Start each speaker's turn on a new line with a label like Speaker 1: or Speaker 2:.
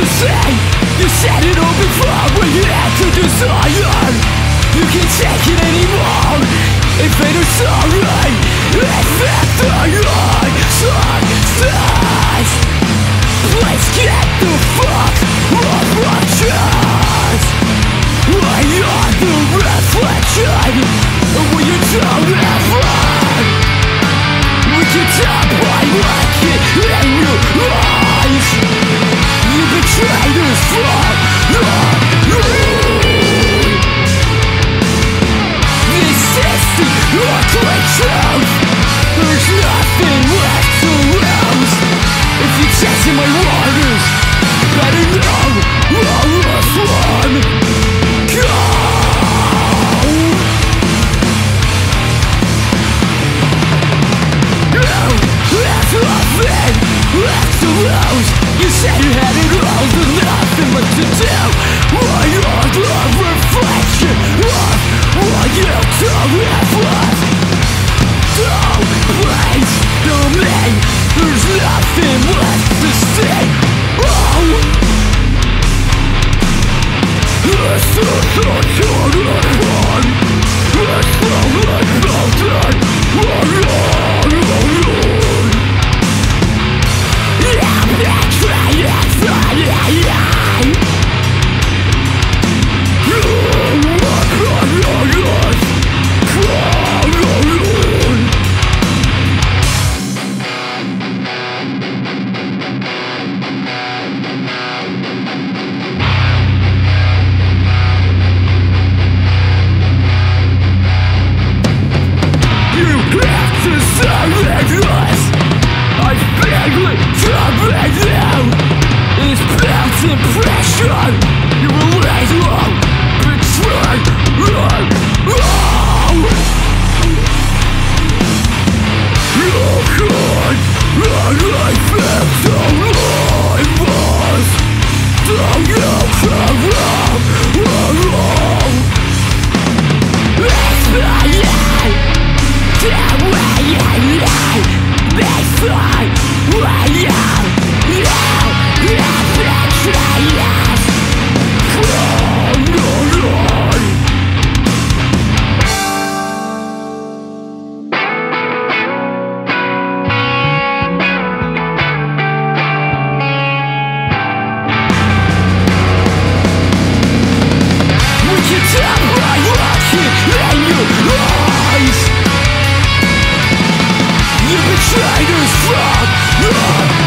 Speaker 1: to say. You said it all before when you had to desire. You can't take it anymore. If it is sorry It's after your success Please get the You said you had it all nothing to do. Reflection? Of what? You There's nothing left to see Oh. This is Fuck! Mine is strong